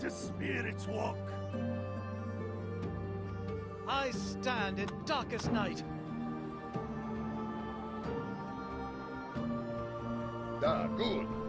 to spirits walk? I stand in darkest night. Ah, good.